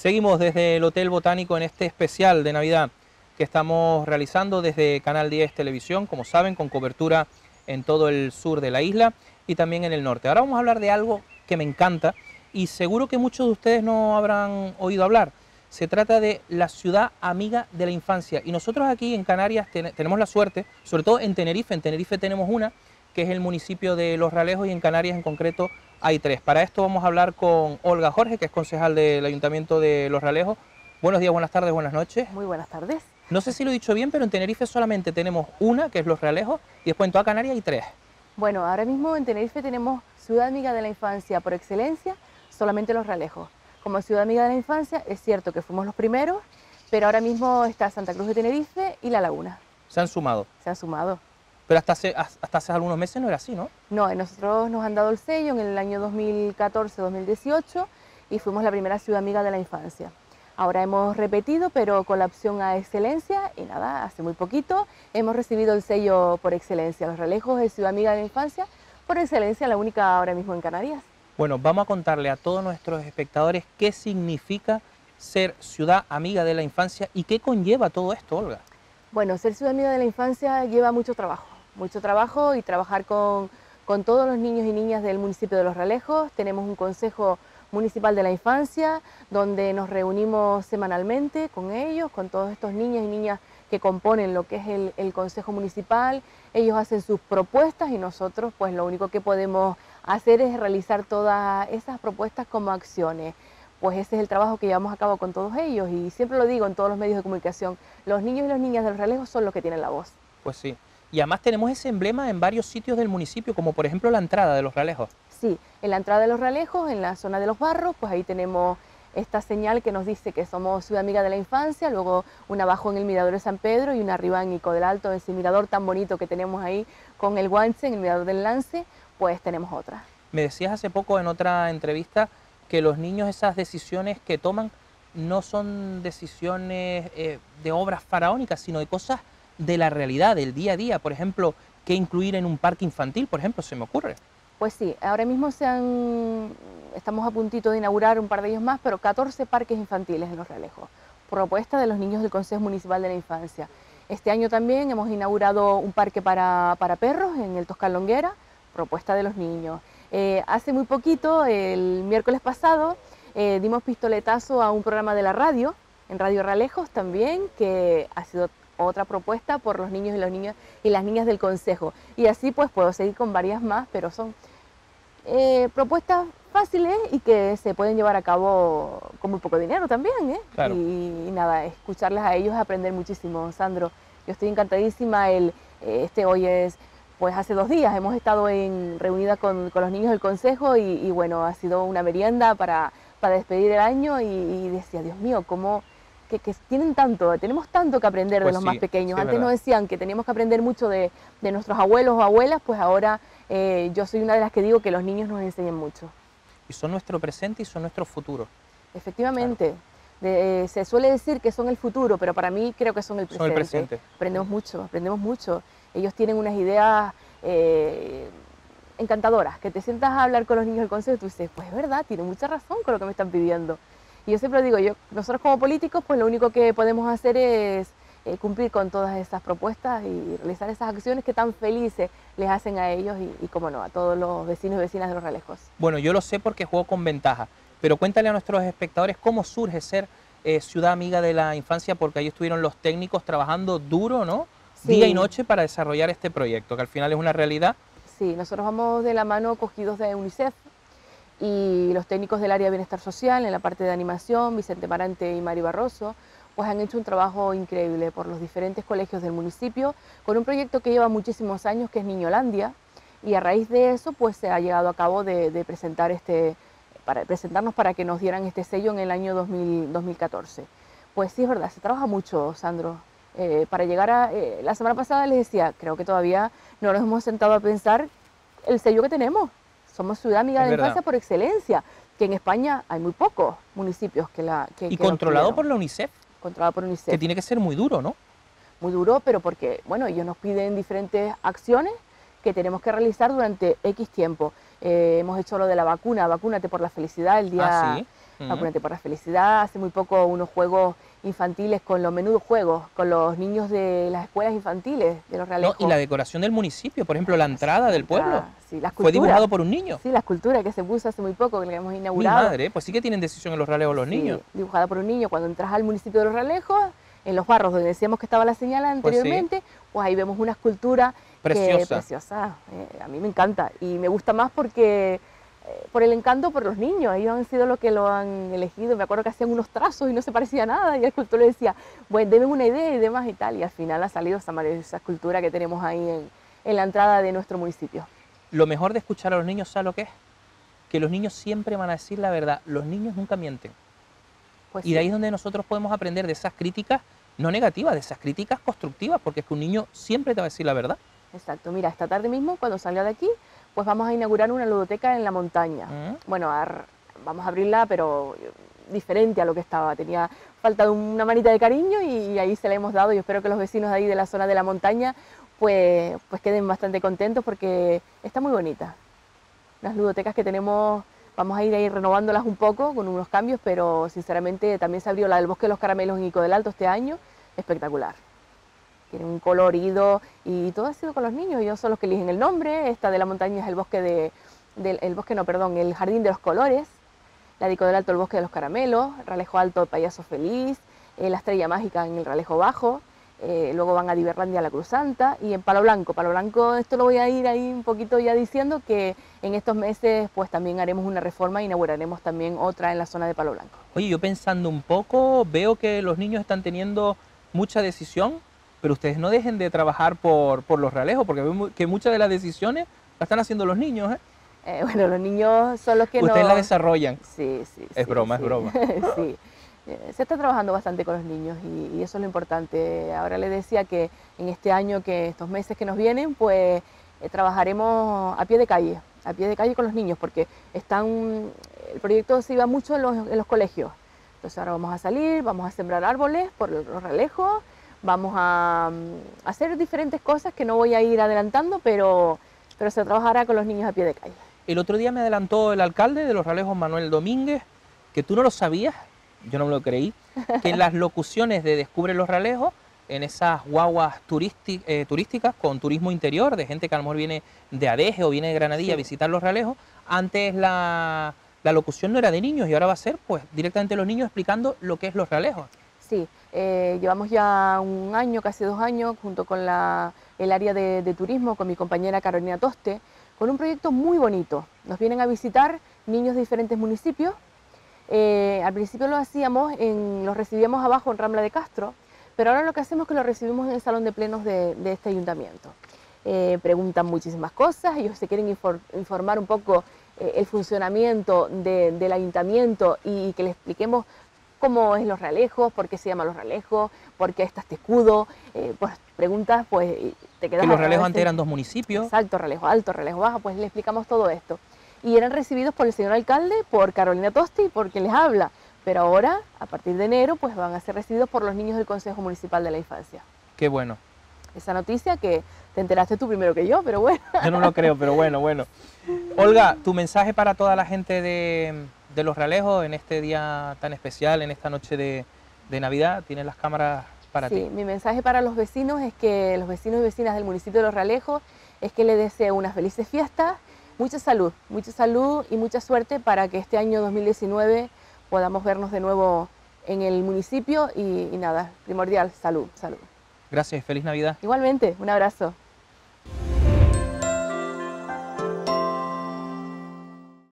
Seguimos desde el Hotel Botánico en este especial de Navidad que estamos realizando desde Canal 10 Televisión, como saben, con cobertura en todo el sur de la isla y también en el norte. Ahora vamos a hablar de algo que me encanta y seguro que muchos de ustedes no habrán oído hablar. Se trata de la ciudad amiga de la infancia y nosotros aquí en Canarias tenemos la suerte, sobre todo en Tenerife, en Tenerife tenemos una, que es el municipio de Los Ralejos y en Canarias en concreto hay tres. Para esto vamos a hablar con Olga Jorge, que es concejal del Ayuntamiento de Los Ralejos. Buenos días, buenas tardes, buenas noches. Muy buenas tardes. No sé si lo he dicho bien, pero en Tenerife solamente tenemos una, que es Los Realejos, y después en toda Canarias hay tres. Bueno, ahora mismo en Tenerife tenemos Ciudad Amiga de la Infancia por excelencia, solamente Los Realejos. Como Ciudad Amiga de la Infancia, es cierto que fuimos los primeros, pero ahora mismo está Santa Cruz de Tenerife y La Laguna. ¿Se han sumado? Se han sumado. Pero hasta hace, hasta hace algunos meses no era así, ¿no? No, nosotros nos han dado el sello en el año 2014-2018 y fuimos la primera ciudad amiga de la infancia. Ahora hemos repetido, pero con la opción a excelencia y nada, hace muy poquito hemos recibido el sello por excelencia, los relejos de Ciudad Amiga de la Infancia, por excelencia la única ahora mismo en Canarias. Bueno, vamos a contarle a todos nuestros espectadores qué significa ser ciudad amiga de la infancia y qué conlleva todo esto, Olga. Bueno, ser ciudad amiga de la infancia lleva mucho trabajo mucho trabajo y trabajar con, todos los niños y niñas del municipio de Los Ralejos. Tenemos un consejo municipal de la infancia donde nos reunimos semanalmente con ellos, con todos estos niños y niñas que componen lo que es el, consejo municipal. Ellos hacen sus propuestas y nosotros pues lo único que podemos hacer es realizar todas esas propuestas como acciones. Pues ese es el trabajo que llevamos a cabo con todos ellos y siempre lo digo en todos los medios de comunicación, los niños y las niñas del Ralejos son los que tienen la voz. Pues sí, y además tenemos ese emblema en varios sitios del municipio, como por ejemplo la entrada de los Ralejos. Sí, en la entrada de los Ralejos, en la zona de los barros, pues ahí tenemos esta señal que nos dice que somos ciudad amiga de la infancia, luego una abajo en el Mirador de San Pedro y una arriba en Ico del Alto, en ese mirador tan bonito que tenemos ahí con el guanche, en el Mirador del Lance, pues tenemos otra. Me decías hace poco en otra entrevista que los niños esas decisiones que toman no son decisiones eh, de obras faraónicas, sino de cosas de la realidad, del día a día. Por ejemplo, ¿qué incluir en un parque infantil, por ejemplo, se me ocurre? Pues sí, ahora mismo se han, estamos a puntito de inaugurar un par de ellos más, pero 14 parques infantiles en Los Realejos, propuesta de los niños del Consejo Municipal de la Infancia. Este año también hemos inaugurado un parque para, perros en el Toscan Longuera, propuesta de los niños. Eh, hace muy poquito, el miércoles pasado, eh, dimos pistoletazo a un programa de la radio, en Radio Ralejos también, que ha sido otra propuesta por los niños y los niños y las niñas del consejo. Y así pues puedo seguir con varias más, pero son eh, propuestas fáciles y que se pueden llevar a cabo con muy poco dinero también. ¿eh? Y, nada, escucharles a ellos aprender muchísimo, Sandro. Yo estoy encantadísima, el, eh, este hoy es, pues hace dos días hemos estado en, reunida con, los niños del consejo y, bueno, ha sido una merienda para, para despedir el año y, y decía, Dios mío, cómo que, tienen tanto, tenemos tanto que aprender de pues los más pequeños. Antes nos decían que teníamos que aprender mucho de, nuestros abuelos o abuelas, pues ahora eh, yo soy una de las que digo que los niños nos enseñan mucho. Y son nuestro presente y son nuestro futuro. Efectivamente. Eh, se suele decir que son el futuro, pero para mí creo que son el presente. Son el presente. Aprendemos mucho, aprendemos mucho. Ellos tienen unas ideas eh, encantadoras, que te sientas a hablar con los niños del consejo y tú dices, pues es verdad, tiene mucha razón con lo que me están pidiendo. Y yo siempre digo, yo, nosotros como políticos, pues lo único que podemos hacer es eh, cumplir con todas esas propuestas y realizar esas acciones que tan felices les hacen a ellos y, como no, a todos los vecinos y vecinas de los Realejos. Bueno, yo lo sé porque juego con ventaja, pero cuéntale a nuestros espectadores cómo surge ser eh, ciudad amiga de la infancia, porque ahí estuvieron los técnicos trabajando duro, ¿no? Día y noche para desarrollar este proyecto, que al final es una realidad. Sí, nosotros vamos de la mano cogidos de UNICEF, y los técnicos del área de bienestar social en la parte de animación, Vicente Marante y Mari Barroso, pues han hecho un trabajo increíble por los diferentes colegios del municipio con un proyecto que lleva muchísimos años que es Niñolandia y a raíz de eso pues se ha llegado a cabo de, presentar este, para presentarnos para que nos dieran este sello en el año 2014. Pues sí, es verdad, se trabaja mucho, Sandro. Eh, para llegar a... Eh, la semana pasada les decía, creo que todavía no nos hemos sentado a pensar el sello que tenemos. Somos ciudad amiga de la infancia por excelencia, que en España hay muy pocos municipios que la... y controlado por la UNICEF. Controlado por UNICEF. Que tiene que ser muy duro, ¿no? Muy duro, pero porque, bueno, ellos nos piden diferentes acciones que tenemos que realizar durante X tiempo. Eh, hemos hecho lo de la vacuna, vacúnate por la felicidad, el día... ¿Ah, sí? Vacunate por la Felicidad, hace muy poco unos juegos infantiles con los menudos juegos, con los niños de las escuelas infantiles de los realejos. y la decoración del municipio, por ejemplo, la entrada del pueblo. Sí, la Fue dibujado por un niño. Sí, la escultura que se puso hace muy poco, que la hemos inaugurado. Mi madre, pues sí que tienen decisión en los realejos los niños. dibujada por un niño. Cuando entras al municipio de los realejos, en los barros donde decíamos que estaba la señal pues anteriormente, pues, ahí vemos una escultura preciosa. preciosa. Eh, a mí me encanta y me gusta más porque eh, por el encanto por los niños, ellos han sido los que lo han elegido, me acuerdo que hacían unos trazos y no se parecía a nada y el escultor le decía, bueno, denme una idea y demás y tal, y al final ha salido esa maravillosa escultura que tenemos ahí en, en la entrada de nuestro municipio. Lo mejor de escuchar a los niños, ¿sabes lo que es? Que los niños siempre van a decir la verdad, los niños nunca mienten. Pues y de ahí es donde nosotros podemos aprender de esas críticas, no negativas, de esas críticas constructivas, porque es que un niño siempre te va a decir la verdad. Exacto, mira, esta tarde mismo cuando salió de aquí, pues vamos a inaugurar una ludoteca en la montaña. Mm. Bueno, vamos a abrirla, pero diferente a lo que estaba. Tenía falta de una manita de cariño y, ahí se la hemos dado. Yo espero que los vecinos de ahí de la zona de la montaña pues, pues queden bastante contentos porque está muy bonita. Las ludotecas que tenemos, vamos a ir ahí renovándolas un poco con unos cambios, pero sinceramente también se abrió la del Bosque de los Caramelos en Ico del Alto este año, espectacular tiene un colorido y todo ha sido con los niños, ellos son los que eligen el nombre, esta de la montaña es el bosque de, el bosque no, perdón, el jardín de los colores, la Dico del Alto el bosque de los caramelos, Ralejo Alto el payaso feliz, eh, la estrella mágica en el Ralejo Bajo, eh, luego van a Diverlandia la Cruz Santa y en Palo Blanco. Palo Blanco, esto lo voy a ir ahí un poquito ya diciendo que en estos meses pues también haremos una reforma e inauguraremos también otra en la zona de Palo Blanco. Oye, yo pensando un poco, veo que los niños están teniendo mucha decisión pero ustedes no dejen de trabajar por, por los realejos, porque vemos que muchas de las decisiones las están haciendo los niños. ¿eh? Eh, bueno, los niños son los que Ustedes la desarrollan. Sí, sí. Es broma, es broma. sí. Eh, se está trabajando bastante con los niños y, eso es lo importante. Ahora les decía que en este año, que estos meses que nos vienen, pues trabajaremos a pie de calle, a pie de calle con los niños, porque están, el proyecto se iba mucho en los, en los colegios. Entonces ahora vamos a salir, vamos a sembrar árboles por los relejos Vamos a, mm, hacer diferentes cosas que no voy a ir adelantando, pero, pero se trabajará con los niños a pie de calle. El otro día me adelantó el alcalde de Los Ralejos, Manuel Domínguez, que tú no lo sabías, yo no me lo creí, que en las locuciones de Descubre los Ralejos, en esas guaguas eh, turísticas con turismo interior, de gente que a lo mejor viene de Adeje o viene de Granadilla a visitar los Ralejos, antes la, la locución no era de niños y ahora va a ser pues directamente los niños explicando lo que es los Ralejos. Sí, eh, llevamos ya un año, casi dos años, junto con el área de, turismo, con mi compañera Carolina Toste, con un proyecto muy bonito. Nos vienen a visitar niños de diferentes municipios. Eh, al principio lo hacíamos, en, los recibíamos abajo en Rambla de Castro, pero ahora lo que hacemos es que los recibimos en el salón de plenos de, este ayuntamiento. Eh, preguntan muchísimas cosas, ellos se quieren informar un poco el funcionamiento del ayuntamiento y que les expliquemos cómo es los realejos, por qué se llaman los realejos, por qué está este escudo, eh, pues preguntas, pues te quedas... Que los realejos antes eran dos municipios. Exacto, Ralejo Alto, Ralejo Bajo, pues le explicamos todo esto. Y eran recibidos por el señor alcalde, por Carolina Tosti, por quien les habla. Pero ahora, a partir de enero, pues van a ser recibidos por los niños del Consejo Municipal de la Infancia. Qué bueno. Esa noticia que te enteraste tú primero que yo, pero bueno. Yo no lo creo, pero bueno, bueno. Olga, tu mensaje para toda la gente de, de Los Realejos en este día tan especial, en esta noche de, Navidad. Tienes las cámaras para ti. Sí, mi mensaje para los vecinos es que los vecinos y vecinas del municipio de Los Realejos es que les deseo unas felices fiestas, mucha salud, mucha salud y mucha suerte para que este año 2019 podamos vernos de nuevo en el municipio y, y nada, primordial, salud, salud. Gracias, feliz Navidad. Igualmente, un abrazo.